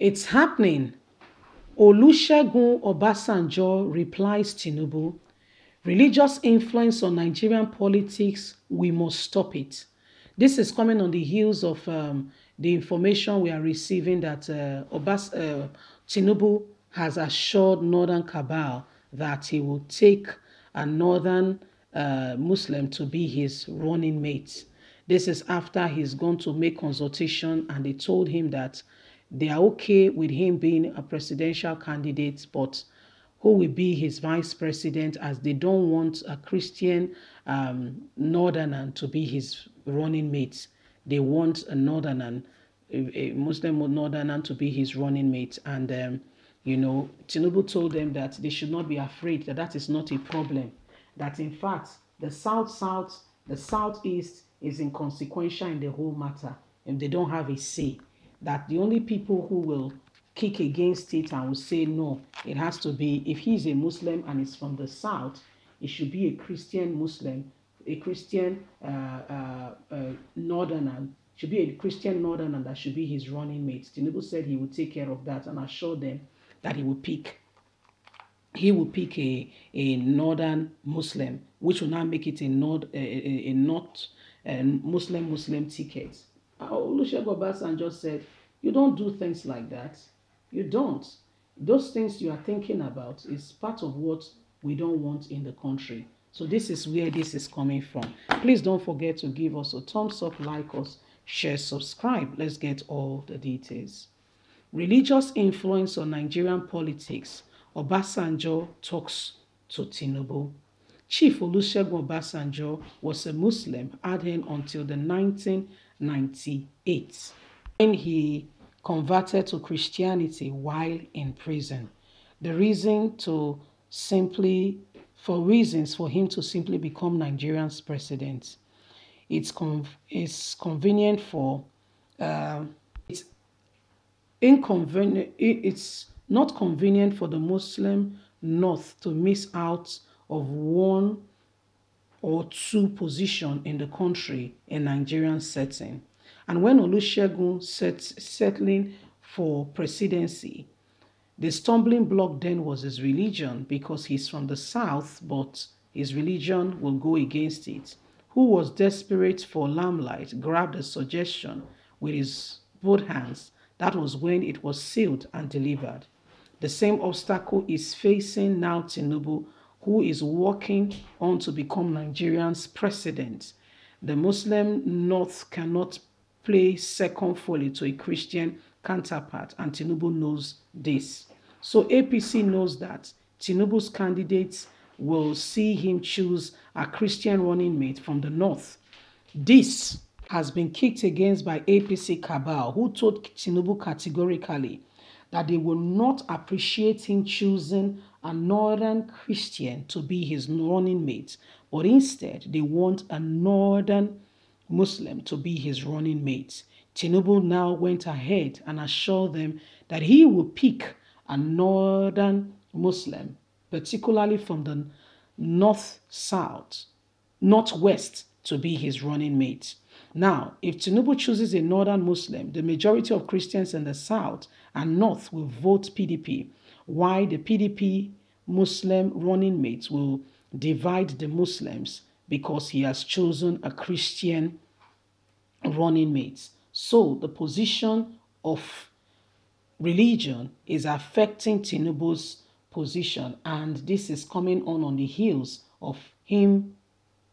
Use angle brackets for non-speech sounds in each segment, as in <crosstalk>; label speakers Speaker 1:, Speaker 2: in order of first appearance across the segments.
Speaker 1: It's happening. Olusegun Obasanjo replies to Tinubu, religious influence on Nigerian politics, we must stop it. This is coming on the heels of um, the information we are receiving that uh, Obas uh, Tinubu has assured Northern Cabal that he will take a Northern uh, Muslim to be his running mate. This is after he's gone to make consultation and they told him that they are okay with him being a presidential candidate, but who will be his vice president as they don't want a Christian um, northerner to be his running mate. They want a northerner, a, Muslim northerner to be his running mate. And, um, you know, Tinubu told them that they should not be afraid, that that is not a problem. That in fact, the South-South, the Southeast is inconsequential in the whole matter. And they don't have a say that the only people who will kick against it and will say no, it has to be if he's a Muslim and it's from the south, it should be a Christian Muslim, a Christian uh, uh, uh, northerner, should be a Christian northerner that should be his running mate. Tinubu said he would take care of that and assure them that he would pick he will pick a, a northern Muslim, which will now make it a north a, a, a not a Muslim Muslim ticket. Ah, Olusegun Obasanjo said, you don't do things like that. You don't. Those things you are thinking about is part of what we don't want in the country. So this is where this is coming from. Please don't forget to give us a thumbs up, like us, share, subscribe. Let's get all the details. Religious influence on Nigerian politics. Obasanjo talks to Tinubu. Chief Olusegun Obasanjo was a Muslim adherent until the 19 98 when he converted to Christianity while in prison. The reason to simply, for reasons for him to simply become Nigerian's president. It's, con it's convenient for, uh, it's inconvenient, it's not convenient for the Muslim North to miss out of one or two position in the country in Nigerian setting. And when Olusegun set, settling for presidency, the stumbling block then was his religion because he's from the south, but his religion will go against it. Who was desperate for limelight grabbed a suggestion with his both hands. That was when it was sealed and delivered. The same obstacle is facing now Tinubu, who is working on to become Nigerian's president. The Muslim North cannot play second folly to a Christian counterpart, and Tinubu knows this. So APC knows that Tinubu's candidates will see him choose a Christian running mate from the North. This has been kicked against by APC cabal, who told Tinubu categorically that they will not appreciate him choosing a northern Christian to be his running mate, but instead they want a northern Muslim to be his running mate. Tinubu now went ahead and assured them that he will pick a northern Muslim, particularly from the north-south, northwest, to be his running mate. Now, if Tinubu chooses a northern Muslim, the majority of Christians in the south and north will vote PDP, while the PDP Muslim running mates will divide the Muslims because he has chosen a Christian running mate. So the position of religion is affecting Tinubu's position and this is coming on on the heels of him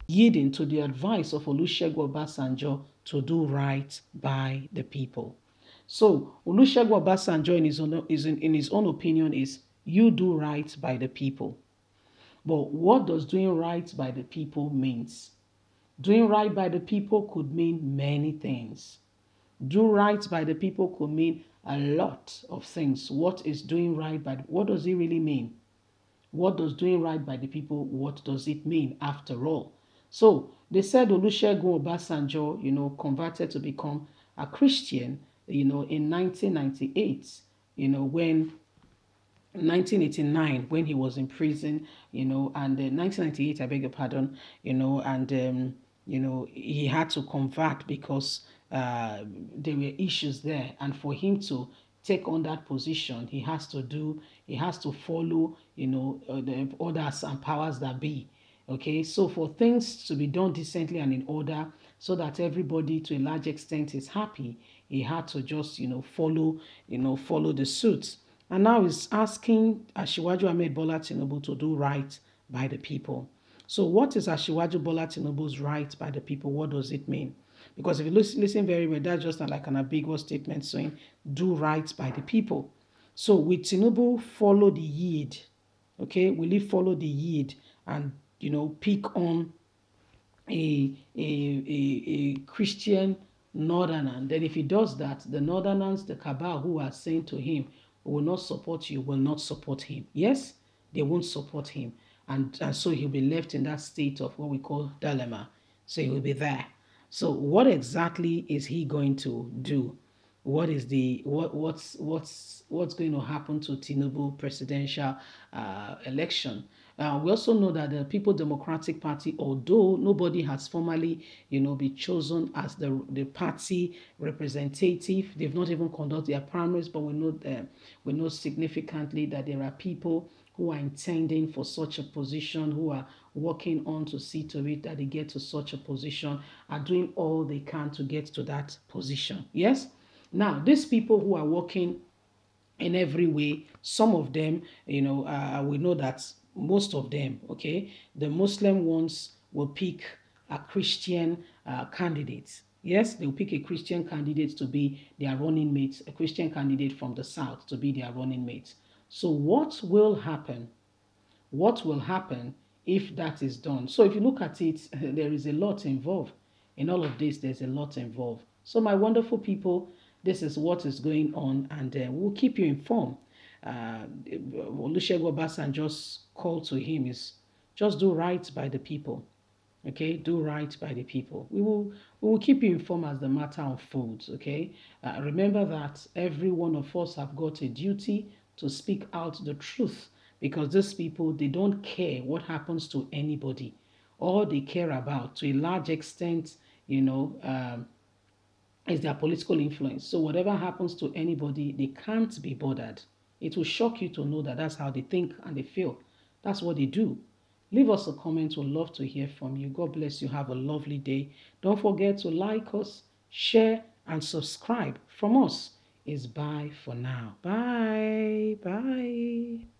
Speaker 1: yielding to the advice of Olusegun Obasanjo to do right by the people. So Olusegun Obasanjo in his own, is in, in his own opinion is you do right by the people. But what does doing right by the people means? Doing right by the people could mean many things. Do right by the people could mean a lot of things. What is doing right by, what does it really mean? What does doing right by the people, what does it mean after all? So they said Olusegun Obasanjo, you know, converted to become a Christian, you know, in 1998, you know, when 1989 when he was in prison, you know, and uh, 1998, I beg your pardon, you know, and, um, you know, he had to convert because uh, there were issues there. And for him to take on that position, he has to do, he has to follow, you know, uh, the orders and powers that be. Okay, so for things to be done decently and in order, so that everybody to a large extent is happy, he had to just, you know, follow, you know, follow the suits. And now he's asking Asiwaju Ahmed Bola Tinubu to do right by the people. So what is Asiwaju Bola Tinubu's right by the people? What does it mean? Because if you listen, listen very well, that's just like an ambiguous statement saying, do right by the people. So will Tinubu follow the yield? Okay, will he follow the yield and, you know, pick on a, a, a, a Christian northerner? And then if he does that, the northerners, the cabal who are saying to him, will not support you, will not support him. Yes, they won't support him. And, and so he'll be left in that state of what we call dilemma. So he will be there. So what exactly is he going to do? What is the what what's what's what's going to happen to Tinubu presidential uh, election? Uh, we also know that the People Democratic Party, although nobody has formally, you know, been chosen as the the party representative, they've not even conducted their primaries, but we know that we know significantly that there are people who are intending for such a position, who are working on to see to it that they get to such a position, are doing all they can to get to that position. Yes? Now, these people who are working in every way, some of them, you know, uh, we know that most of them, okay, the Muslim ones will pick a Christian uh, candidate. Yes, they'll pick a Christian candidate to be their running mate, a Christian candidate from the south to be their running mate. So what will happen? What will happen if that is done? So if you look at it, <laughs> there is a lot involved. In all of this, there's a lot involved. So my wonderful people, this is what is going on and uh, we'll keep you informed. Uh, Olusegun Obasan just called to him is just do right by the people. Okay, do right by the people. We will we will keep you informed as the matter unfolds. Okay, uh, remember that every one of us have got a duty to speak out the truth because these people they don't care what happens to anybody all they care about to a large extent you know um, is their political influence so whatever happens to anybody they can't be bothered it will shock you to know that that's how they think and they feel. That's what they do. Leave us a comment. We'd love to hear from you. God bless you. Have a lovely day. Don't forget to like us, share, and subscribe. From us, is bye for now. Bye. Bye.